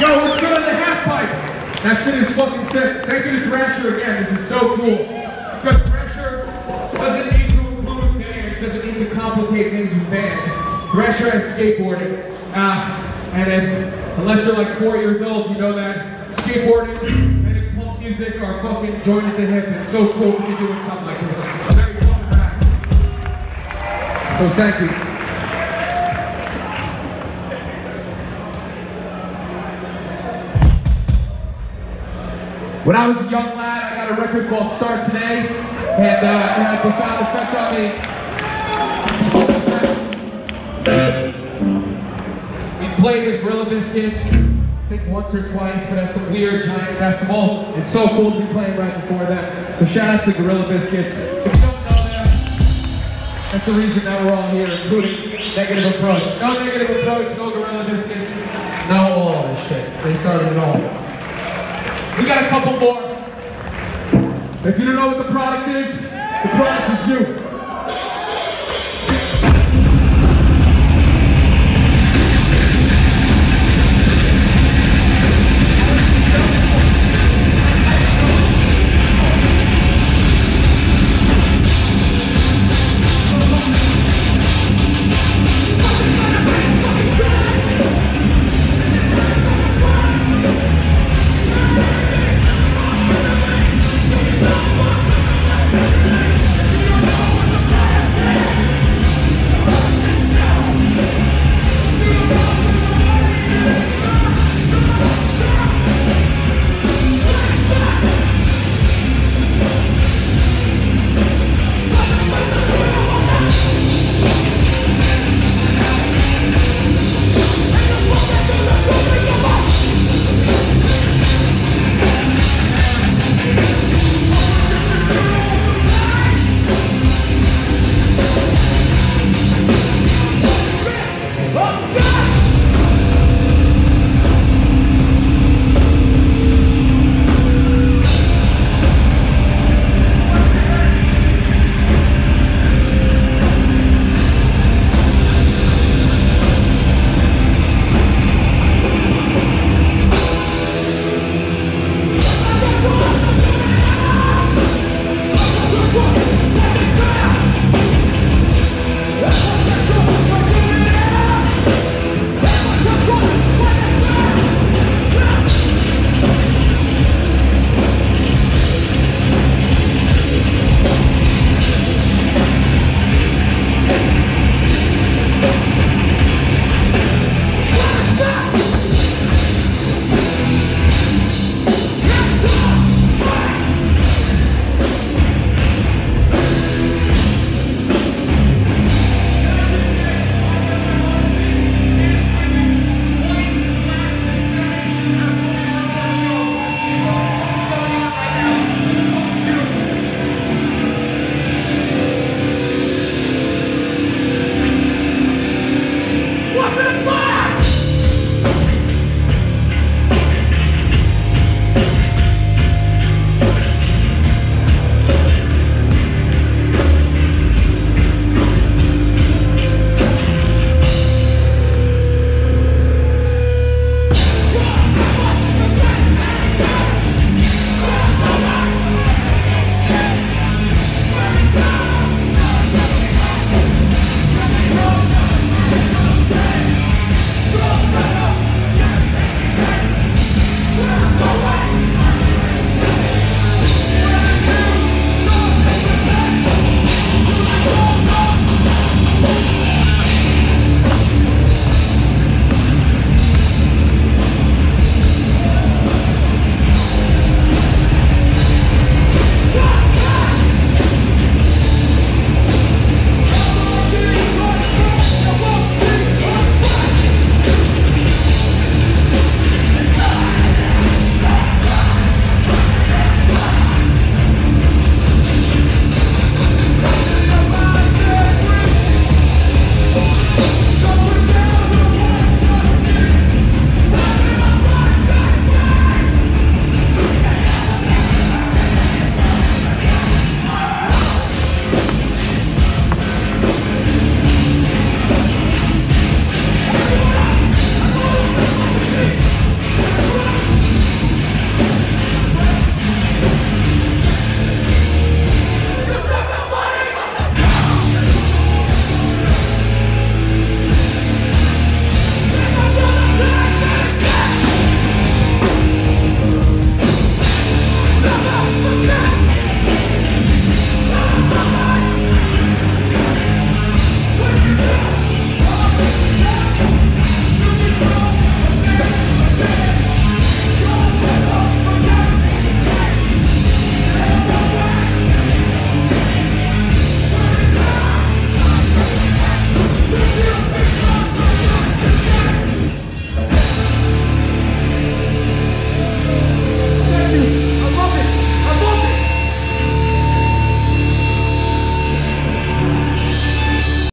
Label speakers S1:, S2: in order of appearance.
S1: Yo, what's good on the half pipe? That shit is fucking sick. Thank you to Thrasher again. This is so cool. Because Thrasher doesn't need to include things, doesn't need to complicate things with bands. Thrasher has skateboarding. Uh, and if, unless you're like four years old, you know that skateboarding and punk music are fucking joined at the hip. It's so cool to be doing something like this. So thank you. When I was a young lad, I got a record called Start Today, and uh, it had a profound effect on me. We played with Gorilla Biscuits, I think once or twice, but at some weird giant festival. It's so cool to be playing right before that. So shout out to Gorilla Biscuits. If you don't know them, that's the reason that we're all here, including Negative Approach. No Negative Approach, no Gorilla Biscuits, no all this shit. They started it all. We got a couple more. If you don't know what the product is, the product is you.